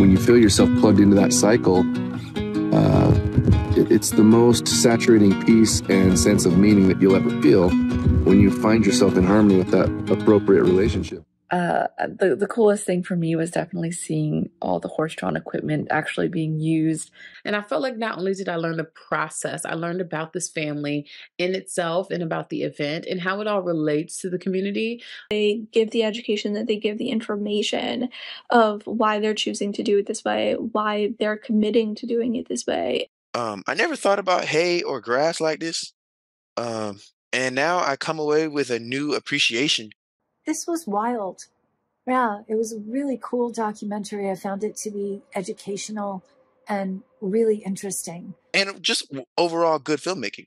when you feel yourself plugged into that cycle, uh, it, it's the most saturating peace and sense of meaning that you'll ever feel when you find yourself in harmony with that appropriate relationship uh, the the coolest thing for me was definitely seeing all the horse-drawn equipment actually being used. And I felt like not only did I learn the process, I learned about this family in itself and about the event and how it all relates to the community. They give the education that they give the information of why they're choosing to do it this way, why they're committing to doing it this way. Um, I never thought about hay or grass like this. Um, and now I come away with a new appreciation this was wild. Yeah, it was a really cool documentary. I found it to be educational and really interesting. And just overall good filmmaking.